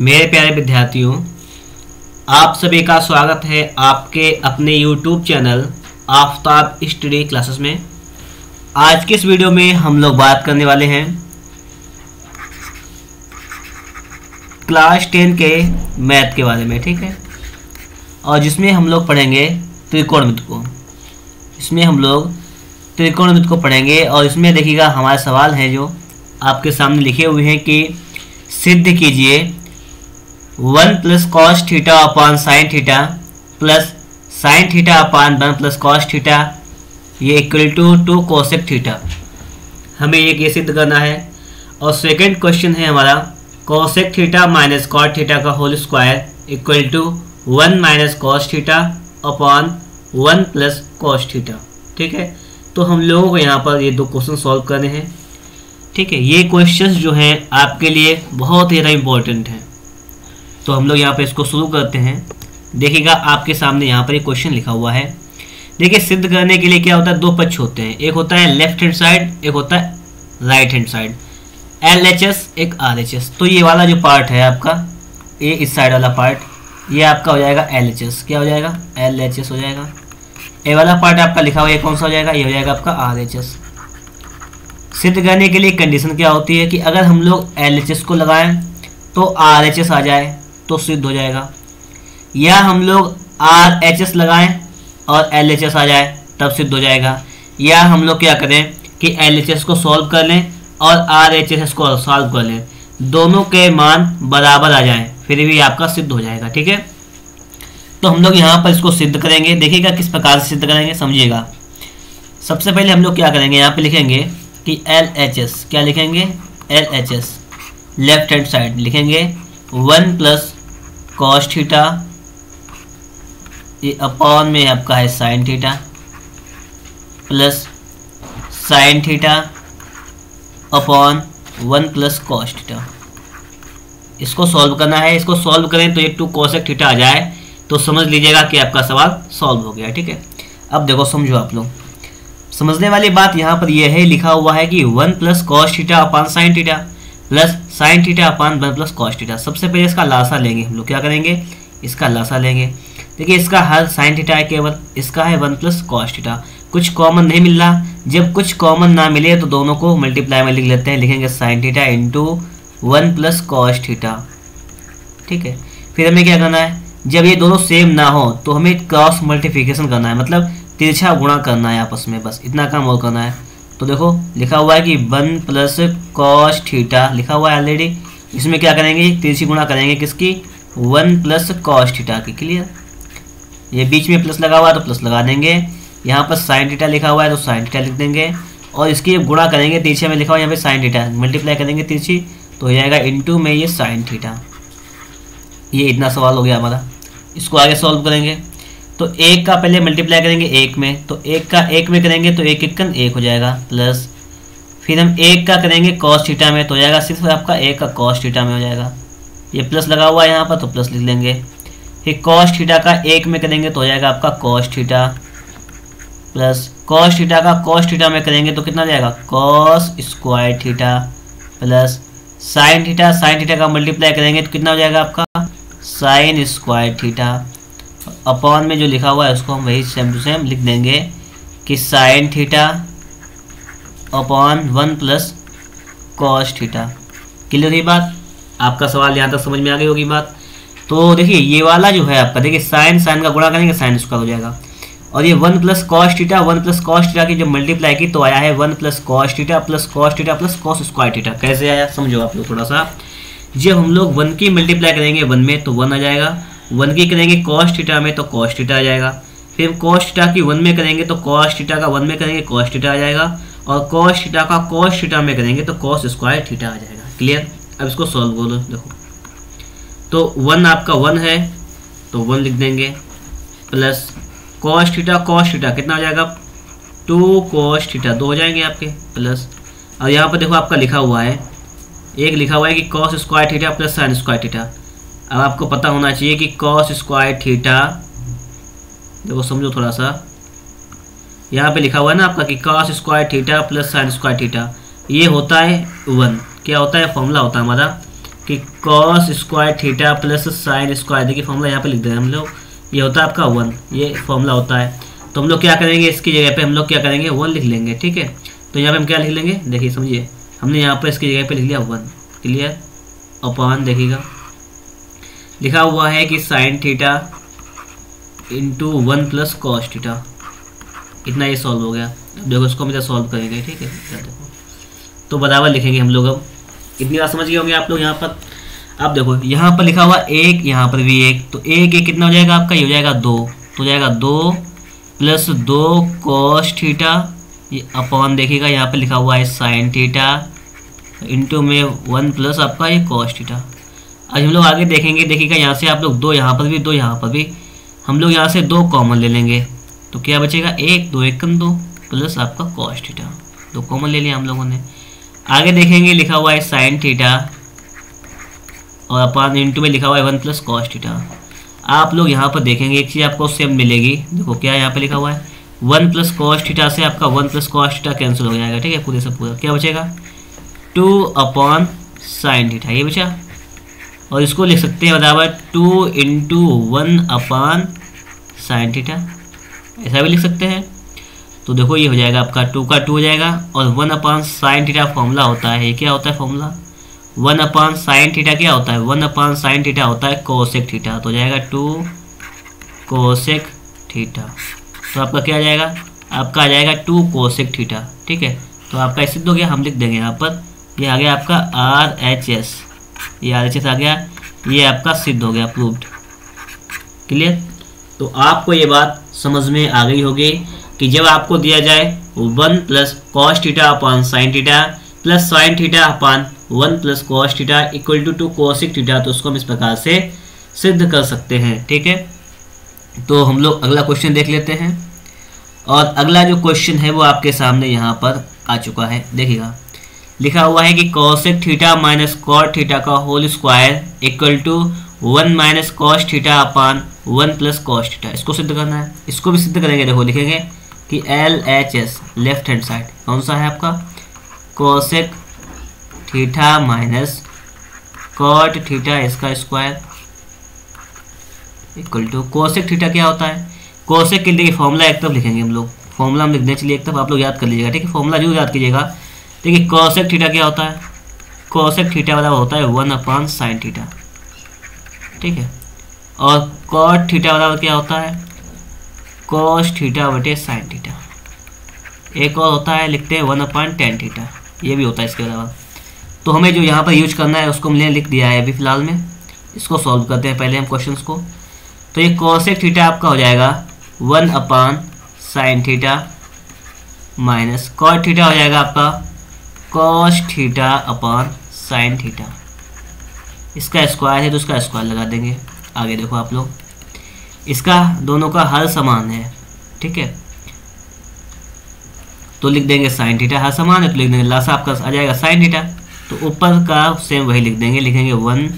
मेरे प्यारे विद्यार्थियों, आप सभी का स्वागत है आपके अपने YouTube channel Aftab study classes में। आज के इस वीडियो में हम लोग बात करने वाले हैं क्लास टेन के मैथ के बारे में, ठीक है? और जिसमें हम लोग पढ़ेंगे त्रिकोणमिति को। इसमें हम लोग त्रिकोणमिति को पढ़ेंगे और इसमें देखिएगा हमारे सवाल हैं जो आपके सामने लिखे हुए हैं कि सिद्ध कीजिए one plus cos theta upon sine theta plus sine theta upon one plus cos theta, ये equal to two cosec theta हमें ये सिद्ध करना है? और सेकंड क्वेश्चन है हमारा cosec theta minus cot theta का whole square equal to one minus cos theta upon one plus cos theta ठीक है? तो हम लोगों को यहाँ पर ये दो क्वेश्चन सॉल्व करने हैं। ठीक है? ये क्वेश्चंस जो हैं आपके लिए बहुत ही ज़्यादा इम्पोर्टेंट हैं। तो हम लोग यहाँ पर इसको शुरू करते हैं। देखिएगा, आपके सामने यहाँ पर एक क्वेश्चन लिखा हुआ है। देखिए, सिद्ध करने के लिए क्या होता है? दो पक्ष होते हैं। एक होता है लेफ़्ट हैंड साइड एक होता है right hand side L H S एक आर एच एस तो ये वाला जो पार्ट है आपका, ये इस साइड वाला पार्ट ये आपका हो जाएगा एल एच एस क्या हो जाएगा? एल एच एस हो जाएगा। ए वाला पार्ट आपका लिखा हुआ है कौन सा हो जाएगा? ये हो जाएगा आपका आर एच एस सिद्ध करने के लिए कंडीशन क्या होती है कि अगर हम लोग एल एच एस को लगाएँ तो आर एच एस आ जाए। तो सिद्ध हो जाएगा। या हम लोग आर एच एस लगाएँ और एल एच एस आ जाए, तब सिद्ध हो जाएगा। या हम लोग क्या करें कि एल एच एस को सॉल्व कर लें और आर एच एस को सॉल्व कर लें। दोनों के मान बराबर आ जाएँ, फिर भी आपका सिद्ध हो जाएगा, ठीक है? तो हम लोग यहाँ पर इसको सिद्ध करेंगे। देखिएगा किस प्रकार से सिद्ध करेंगे, समझिएगा। सबसे पहले हम लोग क्या करेंगे, यहाँ पे लिखेंगे कि एल एच एस, क्या लिखेंगे? L H S left hand side लिखेंगे। वन प्लस कॉस थीटा ये अपॉन में आपका है sine theta plus sine theta upon one plus cos theta इसको सॉल्व करना है, इसको सॉल्व करें तो ये टू कॉसेक थीटा आ जाए तो समझ लीजिएगा कि आपका सवाल सॉल्व हो गया, ठीक है? अब देखो, समझो आप लोग। समझने वाली बात यहाँ पर यह है, लिखा हुआ है कि one plus cos theta upon sine theta plus sine theta upon one plus cos theta. सबसे पहले इसका लासा लेंगे हम लोग। क्या करेंगे? इसका लासा लेंगे। देखिए, इसका हर साइन थीटा है केवल, इसका है वन प्लस कॉस कुछ कॉमन नहीं मिल रहा। जब कुछ कॉमन ना मिले तो दोनों को मल्टीप्लाई में लिख लेते हैं। लिखेंगे sine theta into one plus cos ठीक है? फिर हमें क्या करना है? जब ये दोनों सेम ना हो तो हमें क्रॉस मल्टीप्लिकेशन करना है। मतलब तिरछा गुणा करना है आपस में बस। इतना काम और करना है। तो देखो, लिखा हुआ है कि वन प्लस कॉस थीटा, लिखा हुआ है ऑलरेडी इसमें क्या करेंगे? तिरछी गुणा करेंगे किसकी? वन प्लस कॉस थीटा की क्लियर ये बीच में प्लस लगा हुआ है तो प्लस लगा देंगे। यहाँ पर साइन थीटा लिखा हुआ है तो साइन थीटा लिख देंगे। और इसकी गुणा करेंगे तिरछे में लिखा हुआ है यहाँ पे साइन थीटा। मल्टीप्लाई करेंगे तिरछी तो हो जाएगा इंटू में ये साइन थीटा। ये इतना सवाल हो गया हमारा। इसको आगे सॉल्व करेंगे। तो एक का पहले मल्टीप्लाई करेंगे एक में तो एक का एक में करेंगे तो एक एक एक हो जाएगा प्लस फिर हम एक का करेंगे कॉस थीटा में तो हो जाएगा, सिर्फ़ आपका एक का कॉस थीटा में हो जाएगा। ये प्लस लगा हुआ है यहाँ पर तो प्लस लिख लेंगे। फिर कॉस थीटा का एक में करेंगे तो हो जाएगा आपका cos theta plus cos theta का कॉस थीटा में करेंगे तो कितना जाएगा? Cos square theta plus sine theta sine theta का मल्टीप्लाई करेंगे तो कितना हो जाएगा आपका? साइन स्क्वायर थीटा अपॉन में जो लिखा हुआ है, उसको हम वही सेम टू सेम लिख देंगे कि sine theta upon one plus cos theta clear हुई बात? आपका सवाल यहाँ तक समझ में आ गई होगी बात। तो देखिए, ये वाला जो है आपका, देखिए साइन साइन का गुणा करेंगे साइन उसका हो जाएगा। और ये one plus cos theta one plus cos theta की जब मल्टीप्लाई की तो आया है one plus cos theta plus cos theta plus cos square theta कैसे आया? समझो आप लोग थोड़ा सा। जब हम लोग वन की मल्टीप्लाई करेंगे वन में तो वन आ जाएगा। वन की करेंगे कॉस्ट टीटा में तो कॉस्ट टीटा आ जाएगा। फिर कॉस्ट टीटा की वन में करेंगे तो कॉस्ट टीटा का वन में करेंगे कॉस्ट आ जाएगा। और कॉस्ट टीटा का कॉस्ट टीटा में करेंगे तो कॉस्ट स्क्वायर थीटा आ जाएगा। क्लियर अब इसको सॉल्व करो देखो। तो वन आपका वन है तो वन लिख देंगे। Plus cos theta cos theta कितना आ जाएगा? टू कॉस्ट थीटा दो हो जाएँगे आपके प्लस और यहाँ पर देखो आपका लिखा हुआ है। एक लिखा हुआ है कि cos square theta plus sine square theta अब आपको पता होना चाहिए कि कॉस स्क्वायर थीटा देखो समझो थोड़ा सा यहाँ पे लिखा हुआ है ना आपका कि cos square theta plus sine square theta ये होता है वन क्या होता है? फॉर्मूला होता है हमारा कि cos square theta plus sine square देखिए फॉर्मूला यहाँ पे लिख दें हम लोग। ये होता है आपका वन ये फॉर्मूला होता है। तो हम लोग क्या करेंगे? इसकी जगह पे हम लोग क्या करेंगे? वन लिख लेंगे, ठीक है? तो यहाँ पे हम क्या लिख लेंगे? देखिए समझिए। हमने यहाँ पर इसकी जगह पे लिख लिया वन क्लियर अपॉन देखिएगा। लिखा हुआ है कि sine theta into one plus cos theta इतना ये सॉल्व हो गया। अब देखो इसको हम इधर सॉल्व करेंगे, ठीक है? तो बराबर लिखेंगे हम लोग अब। इतनी बात समझ गए होंगे आप लोग यहाँ पर? अब देखो, यहाँ पर लिखा हुआ एक, यहाँ पर भी एक। तो एक एक कितना हो जाएगा आपका? ये हो जाएगा दो। तो हो जाएगा दो प्लस दो कॉस थीटा ये अपॉन देखिएगा, यहाँ पर लिखा हुआ है साइन थीटा इंटू में वन प्लस आपका ये कॉस थीटा आज हम लोग आगे देखेंगे, देखिएगा यहाँ से आप लोग दो यहाँ पर भी, दो यहाँ पर भी। हम लोग यहाँ से दो कॉमन ले लेंगे। तो क्या बचेगा? एक, दो एक दो प्लस आपका कॉस थीटा दो कॉमन ले लिया हम लोगों ने। आगे देखेंगे, लिखा हुआ है साइन थीटा और अपन इंटू में लिखा हुआ है वन प्लस कॉस थीटा आप लोग यहाँ पर देखेंगे, एक चीज़ आपको सेम मिलेगी। देखो क्या यहाँ पर लिखा हुआ है। वन प्लस कॉस थीटा से आपका one plus cos theta cancel हो जाएगा, ठीक है? पूरे से पूरा। क्या बचेगा? टू अपॉन साइन थीटा ये बचा? और इसको लिख सकते हैं बराबर two into one upon sine theta ऐसा भी लिख सकते हैं। तो देखो, ये हो जाएगा आपका टू का टू हो जाएगा और one upon sine theta formula होता है। ये क्या होता है formula one upon sine theta क्या होता है? वन अपान साइन थीटा होता है कोसेक थीटा तो हो जाएगा टू कोसेक थीटा तो आपका क्या आ जाएगा? आपका आ जाएगा टू कोसेक थीटा ठीक है? तो आपका सिद्ध हो गया, हम लिख देंगे यहाँ पर। ये आ गया आपका आर एच एस ये आर आ गया। ये आपका सिद्ध हो गया प्रूव्ड क्लियर तो आपको ये बात समझ में आ गई होगी कि जब आपको दिया जाए one plus cos theta upon sine theta plus sine theta upon one plus cos theta equal to two cosec theta तो उसको हम इस प्रकार से सिद्ध कर सकते हैं, ठीक है? तो हम लोग अगला क्वेश्चन देख लेते हैं। और अगला जो क्वेश्चन है वो आपके सामने यहाँ पर आ चुका है, देखिएगा। लिखा हुआ है कि cosec theta minus cot theta का whole square equal to one minus cos theta upon one plus cos theta इसको सिद्ध करना है। इसको भी सिद्ध करेंगे। देखो, लिखेंगे कि L H S left hand side कौन सा है आपका? Cosec theta minus cot theta इसका square equal to cosec theta क्या होता है? कोसेक के लिए फॉर्मूला एक तरफ़ लिखेंगे हम लोग। फॉर्मूला हम लिखने चलिए एक तरफ़। आप लोग याद कर लीजिएगा, ठीक है? फॉर्मूला ज़रूर याद कीजिएगा। देखिए कोसेक थीटा क्या होता है? कोसेक थीटा वाला होता है वन अपॉन साइन थीटा ठीक है? और कॉट थीटा वाला क्या होता है? कॉस थीटा बटे साइन थीटा एक और होता है, लिखते हैं वन अपॉइंट टेन थीटा ये भी होता है इसके अलावा। तो हमें जो यहाँ पर यूज़ करना है, उसको हमने लिख दिया है अभी फ़िलहाल में। इसको सॉल्व करते हैं पहले हम क्वेश्चन को। तो ये कॉसेक थीटा आपका हो जाएगा one upon sine theta minus cot theta हो जाएगा आपका cos theta upon sine theta इसका स्क्वायर है तो उसका स्क्वायर लगा देंगे। आगे देखो आप लोग। इसका दोनों का हर समान है। ठीक है? तो लिख देंगे साइन थीटा हर समान है तो लिख देंगे लासा आपका आ जाएगा साइन थीटा तो ऊपर का सेम वही लिख देंगे, लिखेंगे वन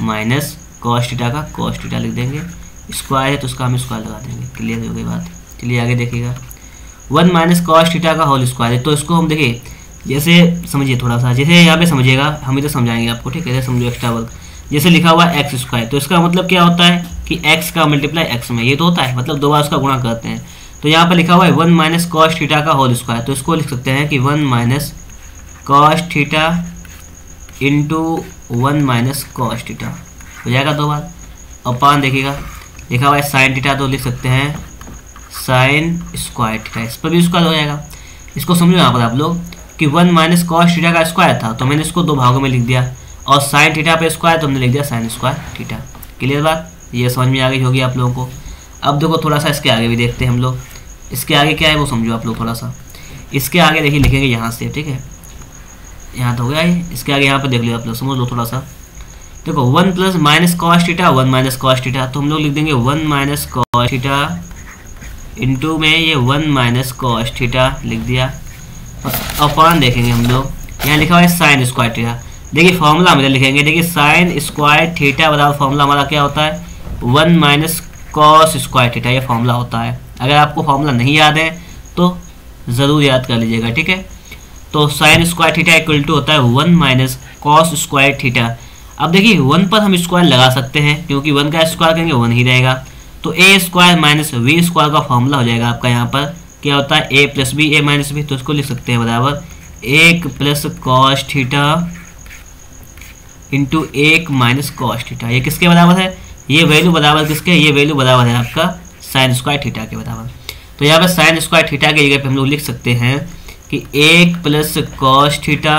माइनस कॉस कॉस्टिटा का कॉस्टिटा लिख देंगे। स्क्वायर है तो उसका हम स्क्वायर लगा देंगे। क्लियर हो गई बात। चलिए आगे देखिएगा। वन माइनस कॉस कॉस्टिटा का होल स्क्वायर है। तो इसको हम देखिए जैसे समझिए थोड़ा सा, जैसे यहाँ पे समझिएगा, हम इधर समझाएँगे आपको, ठीक है? समझो एक्स्ट्रा वर्क जैसे लिखा हुआ है एक्स स्क्वायर तो इसका मतलब क्या होता है कि एक्स का मल्टीप्लाई एक्स में, ये तो होता है मतलब दो बार उसका गुणा करते हैं। तो यहाँ पर लिखा हुआ है वन माइनस कॉस थीटा का होल स्क्वायर तो इसको लिख सकते हैं कि one minus cos theta into one minus cos theta हो जाएगा दो बार। और पान देखिएगा, लिखा हुआ है साइन टीटा तो लिख सकते हैं साइन स्क्वायर टीटा इस पर भी स्क्वायर हो जाएगा। इसको समझो यहाँ पर आप लोग। कि वन माइनस कॉस टीटा का स्क्वायर था तो मैंने इसको दो भागों में लिख दिया। और साइन टीटा पे स्क्वायर तो हमने लिख दिया साइन स्क्वायर टीटा क्लियर बात? ये समझ में आ गई होगी आप लोगों को। अब देखो थोड़ा सा इसके आगे भी देखते हैं हम लोग। इसके आगे क्या है वो समझो आप लोग थोड़ा सा। इसके आगे देखिए, लिखेंगे यहाँ से, ठीक है? यहाँ तो हो गया ये। इसके आगे यहाँ पर देख लो आप लोग, समझ लो थोड़ा सा। देखो, one plus minus cos theta one minus cos theta तो हम लोग लिख देंगे वन माइनस कॉस्टिटा इंटू में ये वन माइनस कॉस्टिटा लिख दिया। अपान देखेंगे हम लोग। यहाँ लिखा हुआ है साइन स्क्वायर थीटा देखिए फॉर्मूला हम लिखेंगे, देखिए साइन स्क्वायर थीटा बराबर फॉर्मूला हमारा क्या होता है? One minus cos square theta ये फॉर्मूला होता है। अगर आपको फॉर्मूला नहीं याद है तो ज़रूर याद कर लीजिएगा, ठीक है? तो sine square theta equal to होता है one minus cos square theta अब देखिए वन पर हम स्क्वायर लगा सकते हैं, क्योंकि वन का स्क्वायर करेंगे वन ही रहेगा। तो A square minus V square का फॉर्मूला हो जाएगा आपका यहाँ पर। क्या होता है? A plus B A minus B तो इसको लिख सकते हैं बराबर। एक प्लस कॉस थीटा इंटू एक माइनस कॉस थीटा ये किसके बराबर है? ये वैल्यू बराबर किसके? ये वैल्यू बराबर है आपका साइन स्क्वायर थीटा के बराबर। तो यहाँ पर साइन स्क्वायर थीटा की जगह पे हम लोग लिख सकते हैं कि एक प्लस कॉस थीटा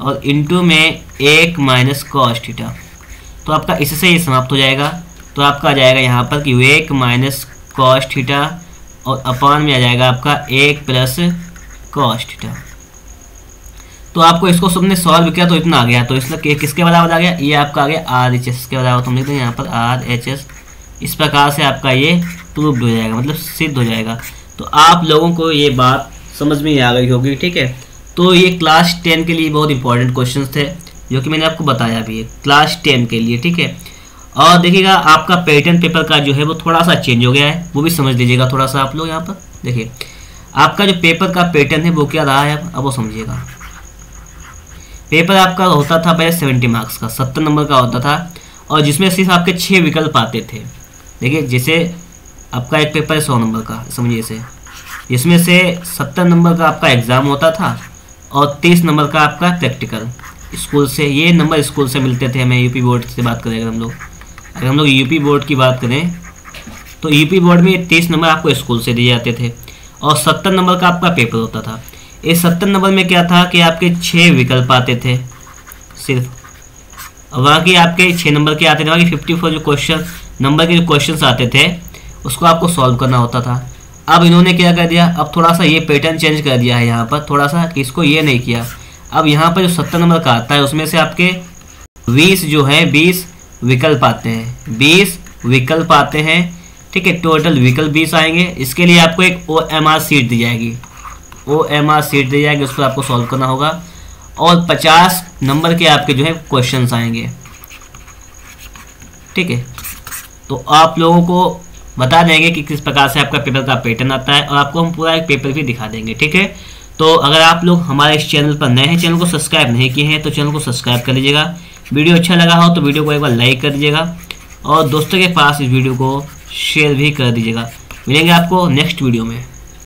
और इंटू में एक माइनस कॉस थीटा तो आपका इससे ये समाप्त हो जाएगा। तो आपका आ जाएगा यहाँ पर कि एक माइनस कॉस थीटा और अपान में आ जाएगा आपका एक प्लस कॉस थीटा तो आपको इसको सबने सॉल्व किया तो इतना आ गया। तो इसलिए किसके बराबर आ गया? ये आपका आ गया आर एच एस के बराबर तो हम लिखते हैं यहाँ पर आर एच एस इस प्रकार से आपका ये प्रूव्ड हो जाएगा मतलब सिद्ध हो जाएगा। तो आप लोगों को ये बात समझ में आ गई होगी, ठीक है? तो ये क्लास टेन के लिए बहुत इंपॉर्टेंट क्वेश्चन थे, जो कि मैंने आपको बताया भी है। क्लास टेन के लिए, ठीक है? और देखिएगा, आपका पैटर्न पेपर का जो है वो थोड़ा सा चेंज हो गया है। वो भी समझ लीजिएगा थोड़ा सा आप लोग यहाँ पर। देखिए, आपका जो पेपर का पैटर्न है, वो क्या रहा है अब? वो समझिएगा। पेपर आपका होता था पहले सेवेंटी मार्क्स का, सत्तर नंबर का होता था और जिसमें सिर्फ़ आपके छः विकल्प आते थे। देखिए, जैसे आपका एक पेपर है सौ नंबर का, समझिए इसे। जिसमें से सत्तर नंबर का आपका एग्ज़ाम होता था और तीस नंबर का आपका प्रैक्टिकल स्कूल से, ये नंबर स्कूल से मिलते थे हमें, यूपी बोर्ड से बात करें अगर हम लोग। अगर हम लोग यूपी बोर्ड की बात करें तो यूपी बोर्ड में तीस नंबर आपको स्कूल से दिए जाते थे और सत्तर नंबर का आपका पेपर होता था। इस सत्तर नंबर में क्या था कि आपके छः विकल्प आते थे सिर्फ़। बाकी आपके छः नंबर के आते थे, बाकी फिफ्टी फोर जो क्वेश्चन नंबर के जो क्वेश्चन आते थे, उसको आपको सॉल्व करना होता था। अब इन्होंने क्या कर दिया? अब थोड़ा सा ये पैटर्न चेंज कर दिया है यहाँ पर, थोड़ा सा कि इसको ये नहीं किया। अब यहाँ पर जो सत्तर नंबर का आता है, उसमें से आपके बीस जो है, बीस विकल्प आते हैं। बीस विकल्प आते हैं। ठीक है टोटल विकल्प बीस आएँगे। इसके लिए आपको एक ओ एम आर सीट दी जाएगी। ओ एम आर सीट दी जाएगी, उसको आपको सॉल्व करना होगा। और पचास नंबर के आपके जो है क्वेश्चन आएँगे। ठीक है? तो आप लोगों को बता देंगे कि किस प्रकार से आपका पेपर का पैटर्न आता है और आपको हम पूरा एक पेपर भी दिखा देंगे। ठीक है? तो अगर आप लोग हमारे इस चैनल पर नए हैं, चैनल को सब्सक्राइब नहीं किए हैं तो चैनल को सब्सक्राइब कर लीजिएगा। वीडियो अच्छा लगा हो तो वीडियो को एक बार लाइक कर दीजिएगा और दोस्तों के पास इस वीडियो को शेयर भी कर दीजिएगा। मिलेंगे आपको नेक्स्ट वीडियो में।